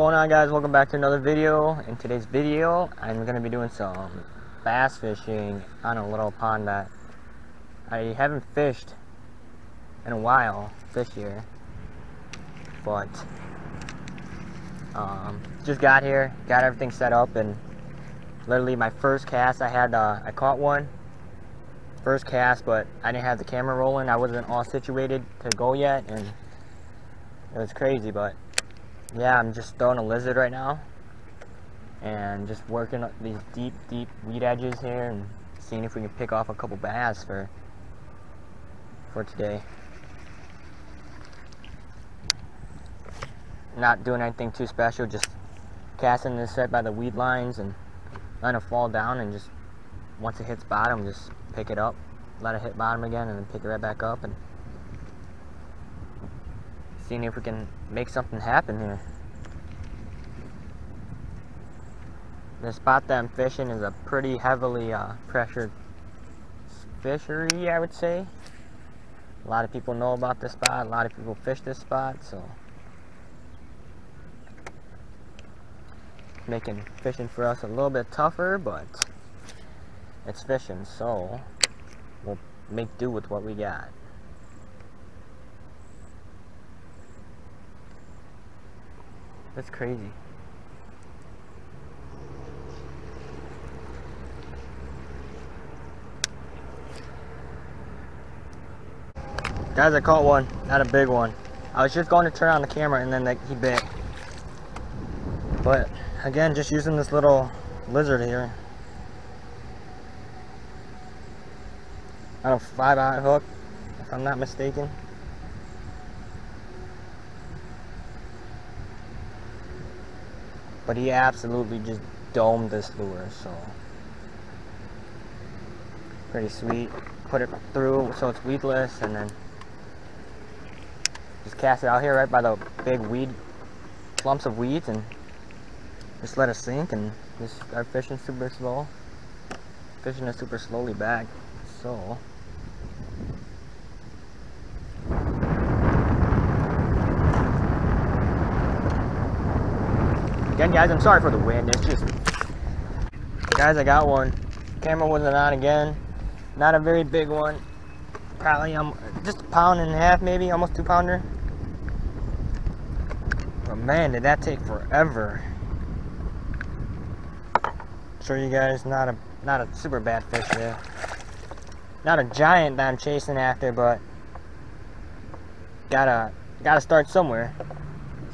going on guys? Welcome back to another video. In today's video, I'm going to be doing some bass fishing on a little pond that I haven't fished in a while this year. But, um, just got here, got everything set up, and literally my first cast, I had, uh, I caught one first cast, but I didn't have the camera rolling. I wasn't all situated to go yet, and it was crazy, but yeah, I'm just throwing a lizard right now. And just working these deep, deep weed edges here and seeing if we can pick off a couple bass for for today. Not doing anything too special, just casting this set by the weed lines and letting it fall down and just once it hits bottom, just pick it up, let it hit bottom again and then pick it right back up and seeing if we can make something happen here. The spot that I'm fishing is a pretty heavily uh, pressured fishery, I would say. A lot of people know about this spot. A lot of people fish this spot, so making fishing for us a little bit tougher, but it's fishing, so we'll make do with what we got. That's crazy. Guys, I caught one. Not a big one. I was just going to turn on the camera and then like, he bit. But again, just using this little lizard here. On a five aught hook, if I'm not mistaken. But he absolutely just domed this lure, so pretty sweet. Put it through so it's weedless and then just cast it out here right by the big weed clumps of weeds and just let it sink and just start fishing super slow. Fishing it super slowly back. So Again, guys, I'm sorry for the wind. It's just, guys, I got one. Camera wasn't on again. Not a very big one. Probably um, just a pound and a half, maybe, almost two pounder. But man, did that take forever. Show you guys, not a not a super bad fish there. Not a giant that I'm chasing after, but gotta gotta start somewhere.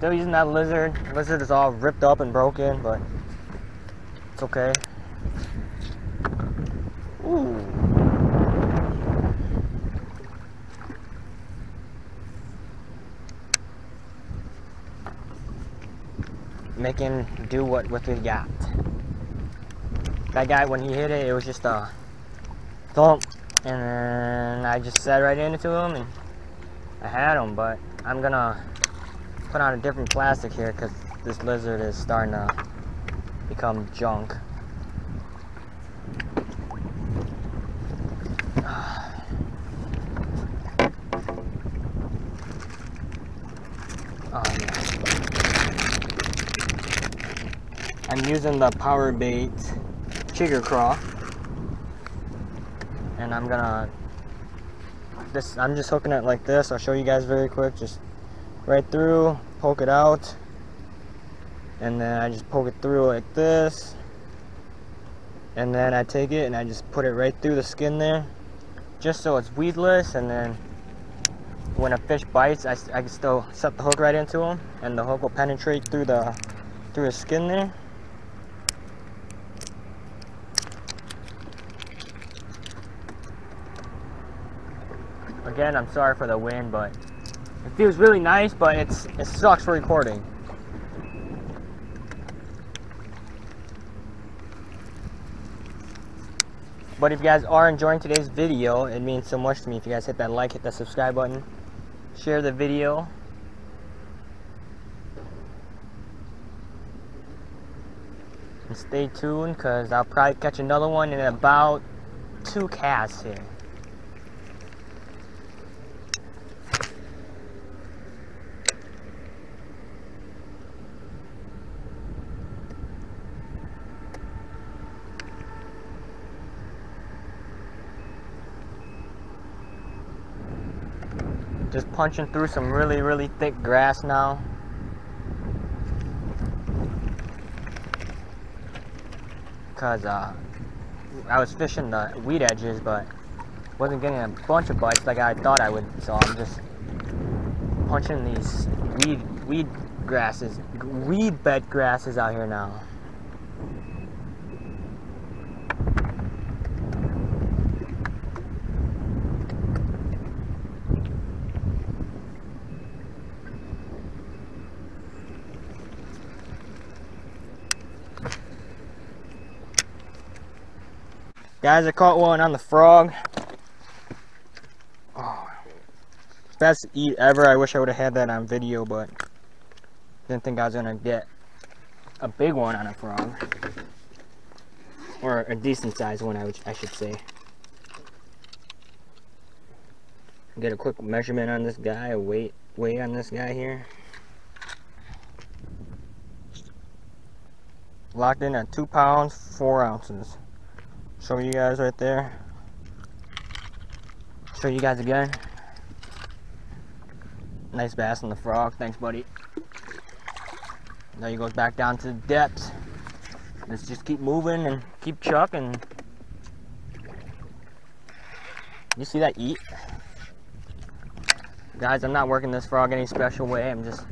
Still using that lizard. Lizard is all ripped up and broken, but it's okay. Ooh. Making do what what we got. That guy, when he hit it, it was just a thump, and I just sat right into him, and I had him. But I'm gonna put on a different plastic here because this lizard is starting to become junk. Oh, yeah. I'm using the power bait chigger craw and I'm gonna this I'm just hooking it like this I'll show you guys very quick just right through, poke it out, and then I just poke it through like this, and then I take it and I just put it right through the skin there, just so it's weedless, and then when a fish bites, I, I can still set the hook right into him, and the hook will penetrate through the through his skin there. Again, I'm sorry for the wind, but it feels really nice, but it's it sucks for recording. But if you guys are enjoying today's video, it means so much to me if you guys hit that like, hit that subscribe button, share the video. And stay tuned because I'll probably catch another one in about two casts here. Just punching through some really, really thick grass now. Cause uh, I was fishing the weed edges, but wasn't getting a bunch of bites like I thought I would. So I'm just punching these weed weed grasses, weed bed grasses out here now. Guys, I caught one on the frog. Oh, best eat ever. I wish I would have had that on video, but didn't think I was gonna get a big one on a frog. Or a decent sized one, I, would, I should say. Get a quick measurement on this guy, weight, weight on this guy here. Locked in at two pounds, four ounces show you guys right there. Show you guys again. Nice bass on the frog. Thanks buddy. Now he goes back down to the depths. Let's just keep moving and keep chucking. You see that eat? Guys I'm not working this frog any special way. I'm just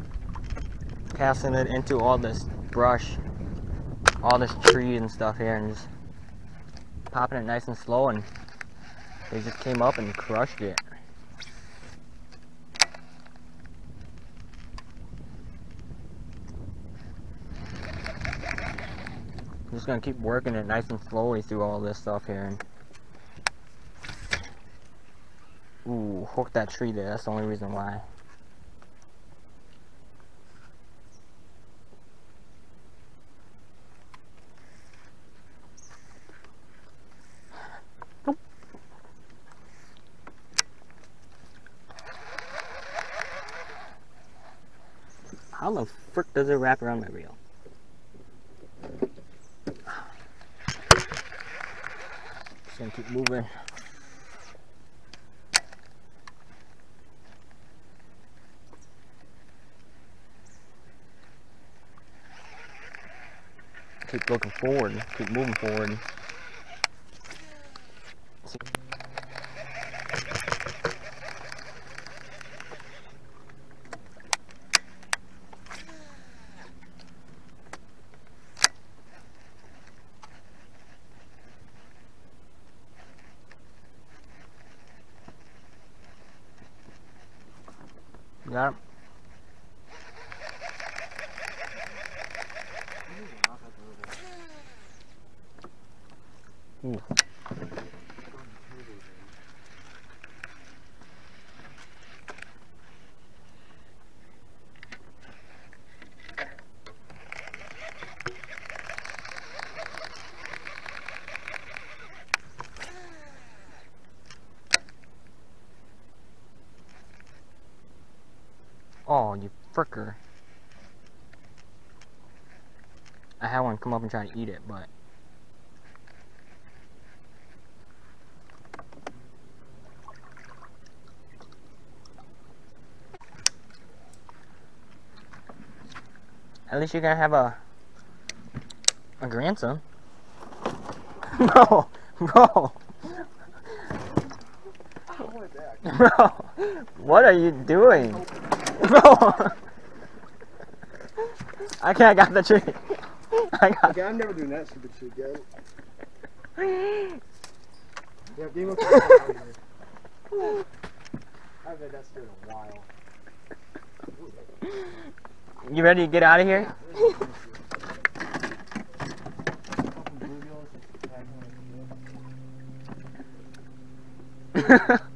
casting it into all this brush all this tree and stuff here and just popping it nice and slow and they just came up and crushed it. I'm just gonna keep working it nice and slowly through all this stuff here. Ooh, hook that tree there, that's the only reason why. How the frick does it wrap around my reel? Just gonna keep moving. Keep looking forward, keep moving forward. Got. Ooh. Oh, you fricker. I had one come up and try to eat it, but... At least you're gonna have a... a grandson. no! Bro! Bro! What are you doing? Bro! I can't got the tree. I got Okay, I'm never doing that stupid shit again. Yeah, game of I haven't that story in a while. You ready to get out of here?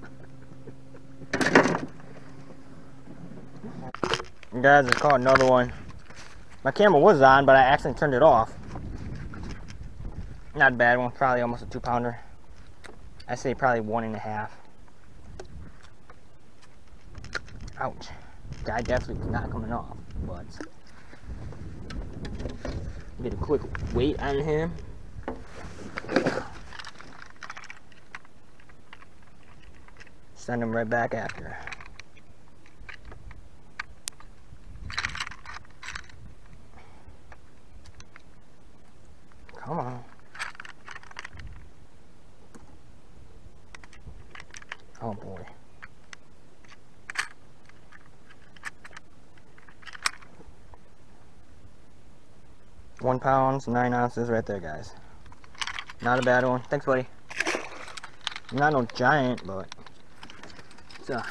Guys, I caught another one. My camera was on, but I accidentally turned it off. Not a bad one, probably almost a two pounder. I say probably one and a half. Ouch. Guy definitely not coming off, but get a quick weight on him. Send him right back after. Come on. Oh boy. One pounds, nine ounces right there, guys. Not a bad one. Thanks, buddy. Not no giant, but it's a